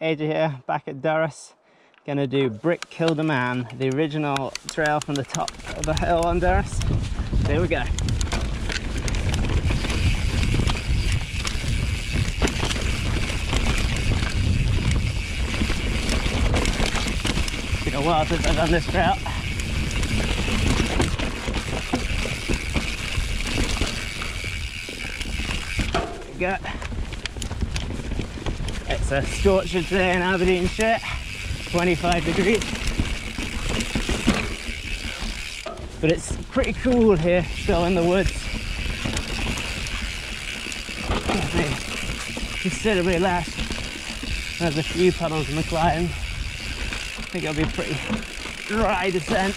AJ here, back at Durris. Gonna do Brick Killed a Man, the original trail from the top of the hill on Durris. There we go. Been a while since I've done this trail. There. It's a scorcher today in Aberdeenshire, 25 degrees. But it's pretty cool here, still in the woods. Considerably less. There's a few puddles in the climb. I think it'll be pretty dry descent.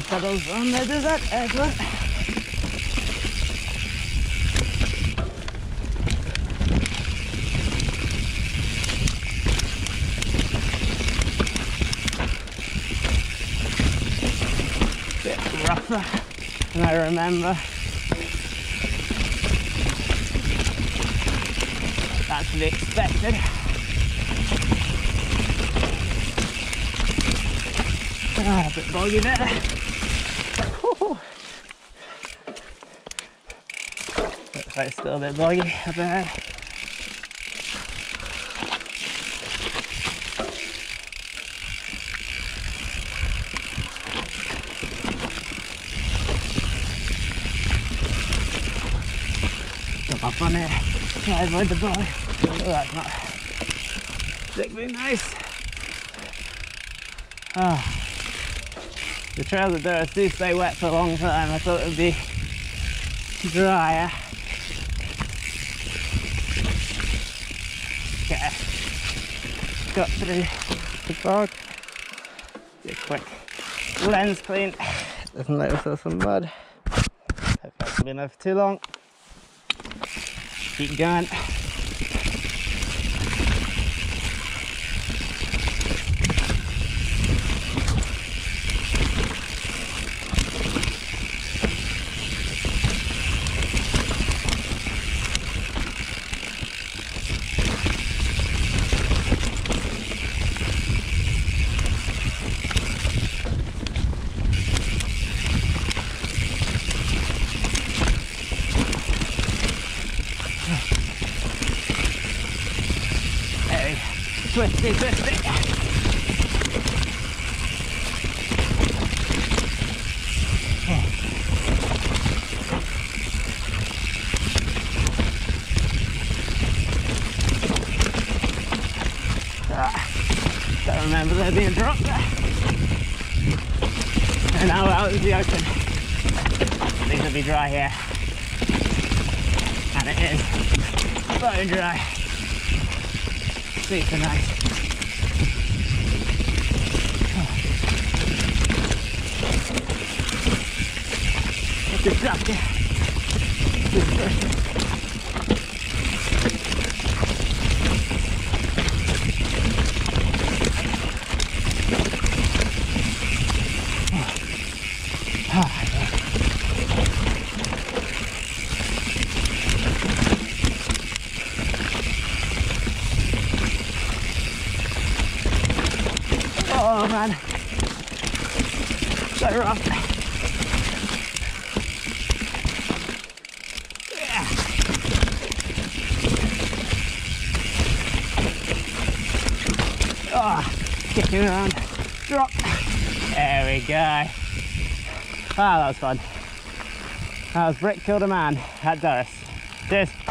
Few puddles on the desert, excellent. Bit rougher than I remember. That's to be expected. Ah, a bit boggy there. Woo. Looks like still a bit boggy up ahead. Come up on there. Try to avoid the bog. Oh, that's not particularly nice. Ah. The at Durris do stay wet for a long time. I thought it would be drier. Okay. Got through the bog. Do a quick lens clean. Doesn't let us some mud. Hope that's been for too long. Keep going. Ah, don't remember there being drop there. And now we're out in the open. Things will be dry here. And it is bone dry. Super nice. It's a drop there. Oh man. So rough. Yeah. Oh, kicking around. Drop. There we go. Ah, that was fun. That was Brick Killed a Man at Durris. Cheers.